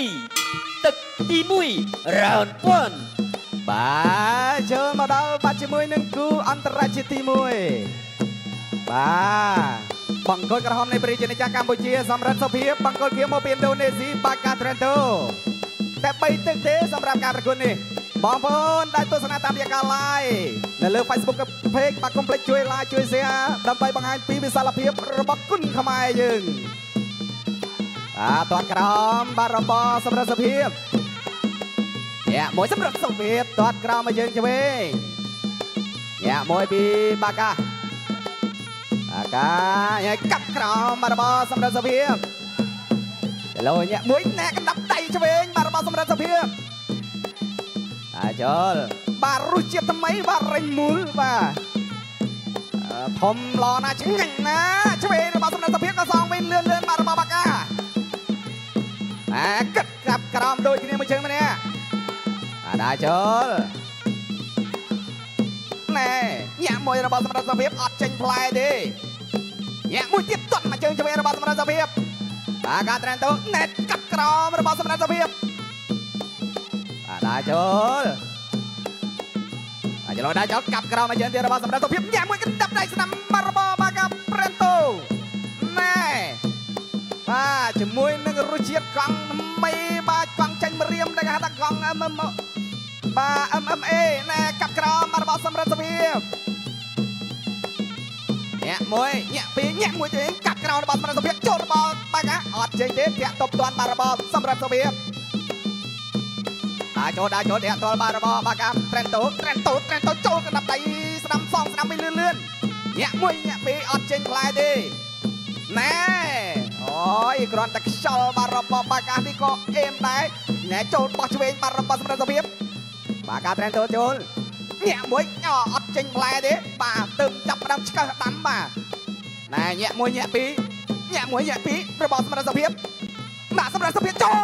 ស៊ីទឹកទី1 round 1បាទចូលមកដល់បាត់ជាមួយនឹងគូអន្តរជាតិទី1បាទបង្គោលក្រហមនៃប្រជាជាតិកម្ពុជាសម្រាប់សុភាពបង្គោលខៀវមកពីឥណ្ឌូនេស៊ីបាកាត្រេនតូតែ3ទឹកទេសម្រាប់ការប្រកួតនេះបងប្អូនដែលទស្សនាតាមរយៈការ live នៅលើ Facebook Page បាទកុំភ្លេចជួយ like ជួយ share ដើម្បីបង្ហាញពីវិសាលភាពរបស់គុណខ្មែរយើង បាទតាត់ក្រមបាទរបស់សម្រាប់សុភាពយ៉ាមួយសម្រាប់សុភាពតាត់ក្រមមកយើងឆ្វេងយ៉ាមួយពីបាកាបាកាយ៉ាកាប់ក្រមបាទរបស់សម្រាប់សុភាពចលោញាក់មួយណែកណ្ដាប់ដៃឆ្វេងបាទរបស់សម្រាប់សុភាពអាចូលបាទរសជាតិថ្មីបាទរិញមូលបាទអឺធំល្អណាស់ឆ្ងាញ់ណាឆ្វេងរបស់សម្រាប់សុភាពក៏សងវិញលឿនលឿនបាទរបស់បាកា អាគិតកាប់ក្រមដូចគ្នាមួយជើងម្នាក់អាដាចូលណែញាក់មួយរបស់សម្រាប់សុភាពអត់ចេញផ្លែទេញាក់មួយទៀតទាត់មកជើងឆ្វេងរបស់សម្រាប់សុភាពបាទការត្រែនទៅណែកាប់ក្រមរបស់សម្រាប់សុភាពអាដាចូលអាចឡូដាចូលកាប់ក្រោមមកជើងទៀតរបស់សម្រាប់សុភាពញាក់មួយកណ្ដាប់ដៃស្ដាំបា ជាមួយនឹងរសជាតិកង់ថ្មីបាទកង់ចាញ់មរៀមដែលគេហៅថាកង់ MM បាទ MMA ណែកាប់ក្រោមបាត់របស់សម្រាប់សុភាពញាក់មួយញាក់ពីរញាក់មួយទេកាប់ក្រោមរបស់សម្រាប់សុភាពចូលរបស់បាកាអត់ចេញទេធាក់តបតាន់បាត់របស់សម្រាប់សុភាពដាចូលដាចូលធាក់ទាល់បាត់របស់បាកាត្រែនតូត្រែនតូត្រែនតូចូលកណ្ដាប់ដៃស្ដាំសងស្ដាំវិញលឿនលឿនញាក់មួយញាក់ពីរអត់ចេញផ្លែទេណែ អូយគ្រាន់តែខ្យល់បាត់របស់បាកានេះក៏អេមដែរណែចូលបោះឆ្វេងបាត់របស់សម្រាប់សុភាពបាកាត្រែនតូចូលញាក់មួយអអត់ចេញផ្លែទេបាទទើបចាប់ផ្ដើមឆ្កឹះដាំបាទណែញាក់មួយញាក់ពីរញាក់មួយញាក់ពីររបស់សម្រាប់សុភាពដាក់សម្រាប់សុភាពចូល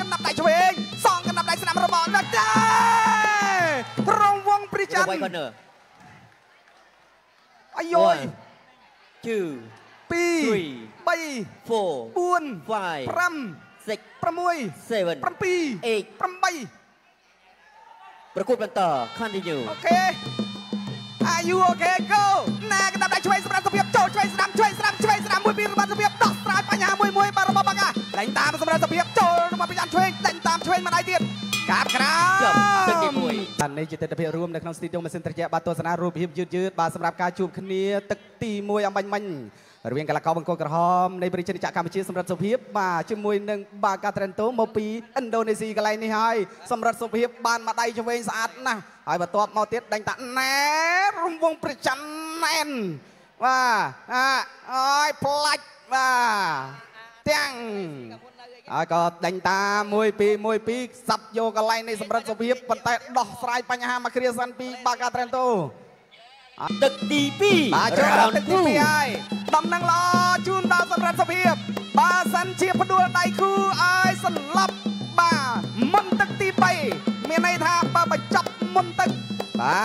កណ្ដាប់ដៃឆ្វេងសងកណ្ដាប់ដៃស្ដាំរបស់ណាស់ដែរត្រង់វងព្រិច័ន្ទ White corner អាយយ1 2 2 3 4 4 5 5 6 7 7 8 8ប្រកួតបន្ត continue អូខេ Are you okay go ណាកណ្ដាប់ដៃឆ្វេងសម្រាប់សុភាពចូលឆ្វេងស្ដាំឆ្វេងស្ដាំឆ្វេងស្ដាំមួយពីរបស់សុភាពដោះស្រាយបញ្ហាមួយមួយបាទរបស់បាកាលែងតាមសម្រាប់សុភាពចូលរបស់ប្រចាំឆ្វេងលែងតាមឆ្វេងម្ដាយទៀតកាប់ក្រោមចប់ទឹកទី1បាទនេះជាទស្សនវិជ្ជារួមនៅក្នុងស្ទីឌីយ៉ូម៉ាស៊ីនត្រជាក់បាទទស្សនារូបភាពយឺតយឺតបាទសម្រាប់ការជួបគ្នាទឹកទី1អំបញ្ញមិញ រវាងកីឡាករបង្គោលក្រហមនៃប្រជាជាតិកម្ពុជាសម្រាប់សុភាពបាទជាមួយនឹងបាកាត្រេនតូមកពីឥណ្ឌូនេស៊ីកន្លែងនេះហើយសម្រាប់សុភាពបានមកដៃឆ្វេងស្អាតណាស់ហើយបន្ទាប់មកទៀតដេញតាណែរំវងប្រចាំណែនបាទអាអើយផ្លាច់បាទទាំងហើយក៏ដេញតា1 2 1 2សាប់យកកន្លែងនេះសម្រាប់សុភាពប៉ុន្តែដោះស្រាយបញ្ហាមកគ្រាសិនពីបាកាត្រេនតូ ទឹកទី2បាទចូលដល់ round ទឹកទី2ហើយដំណឹងល្អជូនដល់សម្រាប់សុភាពបាទសិនជាផ្ដួលដៃគូឲ្យសន្លប់បាទមុនទឹកទី3មានន័យថាបើបញ្ចប់មុនទឹកបា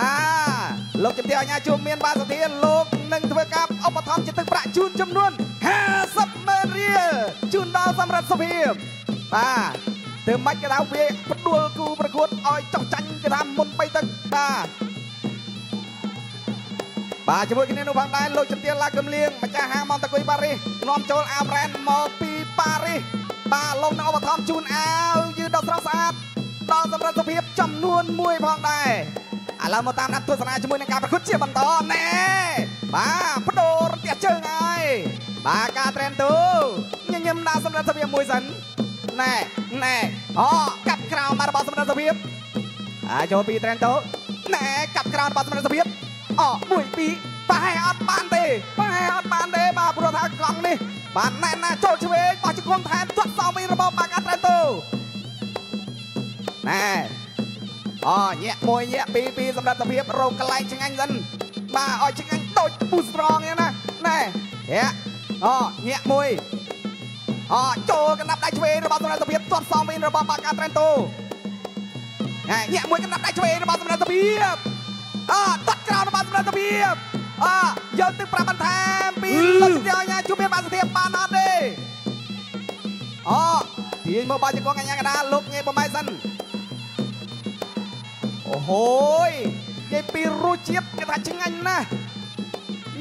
ទលោកជំទាវអាញាជួមមានបាទសធានលោកនឹងធ្វើការឧបត្ថម្ភជាទឹកប្រាក់ជូនចំនួន50ម៉ឺនរៀលជូនដល់សម្រាប់សុភាពបាទធ្វើម៉េចគេថាវាផ្ដួលគូប្រកួតឲ្យចុះចាញ់គេថាមុន3ទឹកបាទ បាទជាមួយគ្នានោះផងដែរលោកជំទាវឡាកំលៀងម្ចាស់ហាងម៉ុនតាគុយប៉ារីសនាំចូលអាវរ៉ែនមកពីប៉ារីសបាទលោកនឹងឧបត្ថម្ភជូនអាវយឺតដ៏ស្រស់ស្អាតដល់សម្រាប់សុភាពចំនួន1ផងដែរឥឡូវមកតាមដានទស្សនាជាមួយនឹងការប្រកួតជាបន្តណែបាទបដូររន្ទះជើងហើយបាទការត្រែនទូញញឹមដល់សម្រាប់សុភាពមួយសិនណែណែអូកាប់ក្រោមបាទរបស់សម្រាប់សុភាពអាចូលពីត្រែនទូណែកាប់ក្រោមរបស់សម្រាប់សុភាព អមួយពីរប្រហែលអត់បានទេប្រហែលអត់បានទេបាទព្រោះថាកង់នេះបាទណែនណាចូលឆ្វេងបោះជង្គង់ថែមទាត់សងវិញរបស់បាកាត្រេតូណែអូញាក់មួយញាក់ពីរពីរសម្រាប់សភាពរោគកន្លែងឆ្ងាញ់សិនបាទឲ្យឆ្ងាញ់ដូចពូស្រងហ្នឹងណាណែញាក់អូញាក់មួយអូចូលកណ្ដាប់ដៃឆ្វេងរបស់សម្រាប់សភាពទាត់សងវិញរបស់បាកាត្រេតូណែញាក់មួយកណ្ដាប់ដៃឆ្វេងរបស់សម្រាប់សភាពអតាត់ក្រោម របស់សម្រាប់ភាពអយកទឹកប្រាប់បន្ថែមពីលោកជំទាវអាញាជួបមានបាសធាបបានអត់ទេអូទាញមកបាច់ជង្គង់កញ្ញាកដាលុកញ៉េបំម៉ៃសិនអូហូយនិយាយពីរសជាតិគេថាឆ្ងាញ់ណាស់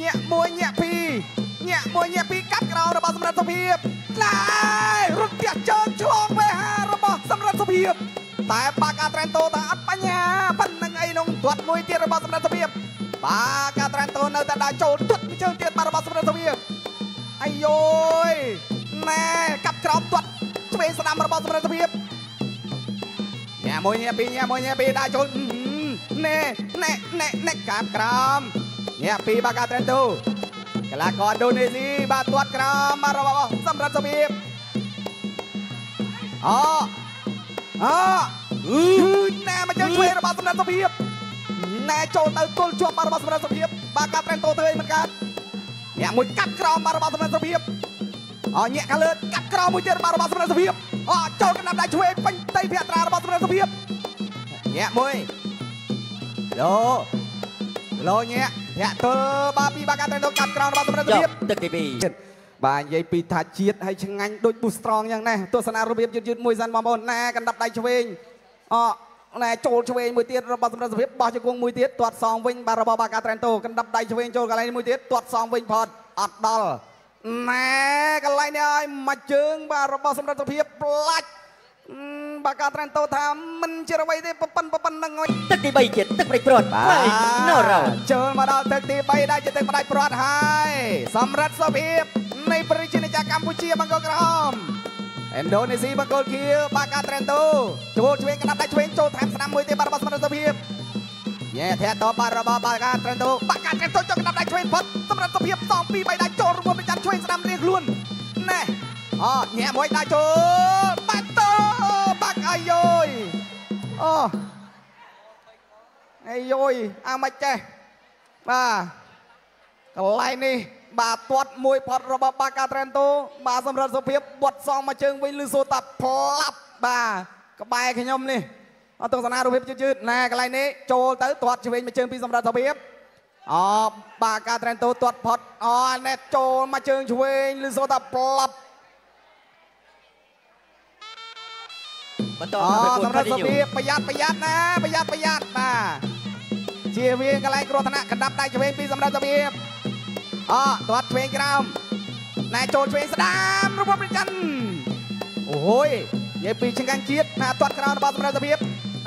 ញាក់មួយញាក់ពីរញាក់មួយញាក់ពីរកាប់ក្រោរបស់សម្រាប់សុភាពឡាយរត់ផ្ទះជើងឆ្លងវេហារបស់សម្រាប់សុភាពតែបាកាត្រែនតូថាអត់បញ្ញាប៉ុណ្្នឹងអីនងទាត់មួយទៀតរបស់សម្រាប់សុភាព បាកាត្រែនតូនៅតែដើរចូលទាត់មួយជើងទៀតបាទរបស់សម្រាប់សុភាពអាយយណែកាប់ក្រោមទាត់ឆ្វេងស្ដាំរបស់សម្រាប់សុភាពញ៉ាមួយញ៉ាពីរញ៉ាមួយញ៉ាពីរដើរចូលណែណែណែណែកាប់ក្រោមញ៉ាពីរបាកាត្រែនតូកីឡាករឥណ្ឌូនេស៊ីបាទទាត់ក្រោមបាទរបស់សម្រាប់សុភាពអូអូអឺណែមកជើងឆ្វេងរបស់សម្រាប់សុភាព ណែចូលទៅទល់ជាប់របស់សម្រាប់សុភាពបាទកាត់ត្រែនតូធ្វើអីមិនកើតញាក់មួយកាត់ក្រោមបាទរបស់សម្រាប់សុភាពអូញាក់ខាងលើកាត់ក្រោមមួយទៀតរបស់សម្រាប់សុភាពអូចូលកណ្ដាប់ដៃឆ្វេងពេញផ្ទៃភក្ត្រារបស់សម្រាប់សុភាពញាក់មួយលោលោញាក់ធាក់ទល់បាទពីបាទកាត់ត្រែនតូកាត់ក្រោមរបស់សម្រាប់សុចភាពប់ទឹកទី2បាទនិយាយពីថាជាតិហើយឆ្ងាញ់ដូច boost strong យ៉ាងណាទស្សនារបៀបយឺតយឺតមួយសិនបងប្អូនណាកណ្ដាប់ដៃឆ្វេងអ ណែចូលឆ្វេងមួយទៀតរបស់សម្រាប់សភាពបោះជង្គង់មួយទៀតទាត់សងវិញបាទរបស់បាកាត្រែនតូកណ្ដាប់ដៃឆ្វេងចូលកន្លែងនេះមួយទៀតទាត់សងវិញផតអត់ដល់ណែកន្លែងនេះឲ្យមកជើងបាទរបស់សម្រាប់សភាពផ្លាច់អឺបាកាត្រែនតូថាមិនជាអ្វីទេប៉ប៉ុនប៉ប៉ុណ្្នឹងហើយទឹកទី3ជាទឹកប្រេចព្រាត់បាទណូរ៉ូចូលមកដល់ទឹកទី3ដែលជាទឹកផ្ដាច់ព្រាត់ហើយសម្រាប់សុភាពនៃប្រជាជាតិកម្ពុជាបង្គោលក្រហម ឥណ្ឌូនេស៊ីបង្គោលខៀវបាកាត្រែនតូចូលឆ្វេងកណ្ដាប់ដៃឆ្វេងចូលថែមស្នាមមួយទៀតបាទរបស់សម្រាប់សុភាពញ៉ែធាក់តបាទរបស់បាកាត្រែនតូបាកាត្រែនតូចូលកណ្ដាប់ដៃឆ្វេងផុតសម្រាប់សុភាព2 2 3ដៃចូលរួមប្រចាំឆ្វេងស្នាមរៀងខ្លួនណែអូញ៉ែមួយដៃចូលបាត់តូបាក់អាយយអូអេយយអាមិនចេះបាទកន្លែងនេះ បាទទាត់មួយផុតរបស់បាកាត្រែនតូបាទសម្រាប់សុភាពបត់សងមកជើងវិញឬសូតាផ្លាប់បាទក្បែរខ្ញុំនេះអត់ទស្សនារូបភាពជឿជឿណាកន្លែងនេះចូលទៅទាត់ឆ្វេងមកជើងពីសម្រាប់សុភាពអបាកាត្រែនតូទាត់ផុតអណែតចូលមកជើងឆ្វេងឬសូតាផ្លាប់បន្តអូការប្រកួតសម្រាប់សុ continue ភាពប្រយ័ត្នប្រយ័ត្នណាប្រយ័ត្នប្រយ័ត្នបាទជាវាកន្លែងគ្រោះថ្នាក់កណ្ដាប់ដៃឆ្វេងពីសម្រាប់សុភាព អូទាត់ឆ្វេងក្រោមណែចូលឆ្វេងស្ដាមរបស់ព្រះច័ន្ទអូហូយនិយាយពីឆ្ងាញ់ជាតិណាទាត់ក្រោមរបស់សម្រាប់សុភាព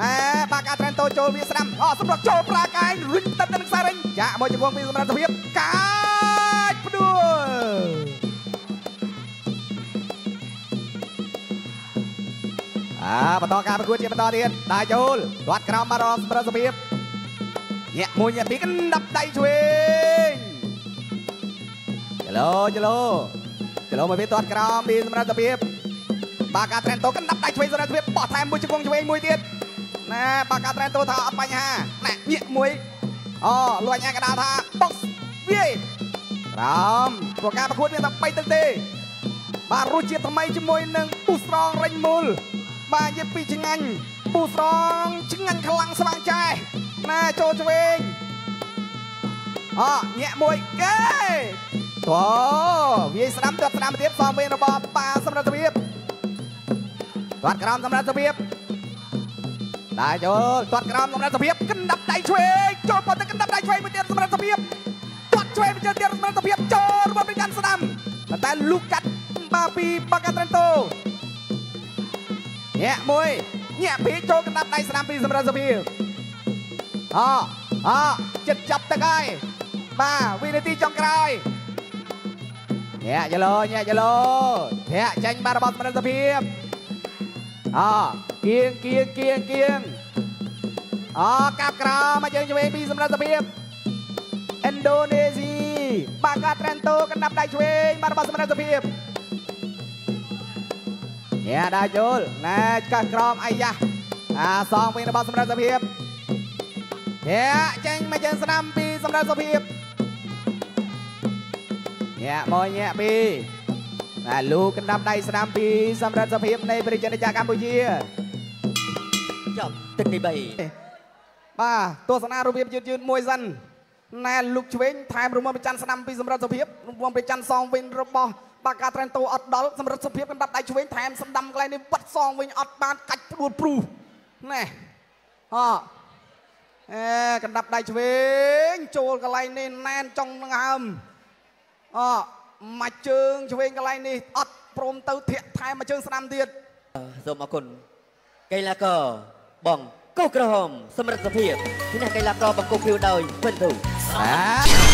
ណែបាក់អាត្រែនតូចូលវាស្ដាំអូសម្រាប់ចូលប្រាកាយរុញទឹកទៅនឹងខ្សែរេញចាក់មកជង្គង់ពីសម្រាប់សុភាពកាចផ្ដួលអាបន្តការប្រកួតជាបន្តទៀតដាចូលទាត់ក្រោមបារម្ភសម្រាប់សុភាពញាក់មួយញាក់ពីរកណ្ដាប់ដៃឆ្វេង ចលោចលោចលោមកវាទាត់ក្រោមពីសម្រាប់សុភាពបាកាត្រែនតូកណ្ដាប់ដៃឆ្វេងសម្រាប់សុភាពបោះថែមមួយជង្គង់ឆ្វេងមួយទៀតណែបាកាត្រែនតូថាអត់បញ្ហាណែញាក់មួយអូលួចញ៉ាកដាថាបុកវាយក្រោមព្រោះការប្រកួតមានតែ3ទឹកទេបាទរសជាតិថ្មីជាមួយនឹងពូស្រងរិញមូលបាទនិយាយពីឆ្ងាញ់ពូស្រងឆ្ងាញ់ខ្លាំងស្វាងចែណាចូលឆ្វេងអូញាក់មួយគេ តោវាយស្ដាំទាត់ស្ដាំទៀតសំវិញរបស់ប៉ាសម្រាប់សុភាពទាត់ក្រោមសម្រាប់សុភាពតែចូលទាត់ក្រោមសម្រាប់សុភាពកណ្ដាប់ដៃឆ្វេងចូលប៉ុន្តែកណ្ដាប់ដៃឆ្វេងមួយទៀតសម្រាប់សុភាពទាត់ឆ្វេងមួយទៀតសម្រាប់សុភាពចូលរបស់ប្រចាំស្ដាំប៉ុន្តែលូកាត់បាពីបាកាត្រែនតូញាក់មួយញាក់ពីរចូលកណ្ដាប់ដៃស្នាមពីសម្រាប់សុភាអអចិត្តចាប់ទឹកហើយបាទវិនាទីចុងក្រោយ ញាក់យឡូញាក់យឡូធាក់ចាញ់បាទរបស់សម្រាប់សុភាអគៀងគៀងគៀងគៀងអកាប់ក្រោមមកយើងឆ្វេងពីសម្រាប់សុភាឥណ្ឌូនេស៊ីបាកាត្រែនតូកណ្ដាប់ដៃឆ្វេងបាទរបស់សម្រាប់សុភាញ៉ែដើរចូលណែកាសក្រមអាយ៉ាអាសងវិញរបស់សម្រាប់សុភាពញាក់ចេញមកជើងស្ដាំពីសម្រាប់សុភាព ញាក់មកញាក់ពីតែលូកណ្ដាប់ដៃស្ដាំពីសម្រាប់សុភាពនៃប្រជាជាតិកម្ពុជាចប់ទឹកទី3បាទទស្សនារបៀបយឺតយឺតមួយសិនណែលុកឆ្វេងថែមរំមប្រច័នស្ដាំពីសម្រាប់សុភាពរំមប្រច័នសងវិញរបស់បាកាត្រែនតូអត់ដល់សម្រិទ្ធសុភាពកណ្ដាប់ដៃឆ្វេងថែមសម្ដាំកន្លែងនេះវត្តសងវិញអត់បានកាច់ព្រួលព្រុសណែអអេកណ្ដាប់ដៃឆ្វេងចូលកន្លែងនេះណែនចុងនឹងហើម អមកជើងឆ្វេងកន្លែងនេះអត់ព្រមទៅធាក់ថែមមកជើងស្ដាំទៀតសូមអរគុណកីឡាករបងកោះក្រហម សម្រាប់សុភាពពីនេះកីឡាករបង្គោលភៀវដោយពិនទូអា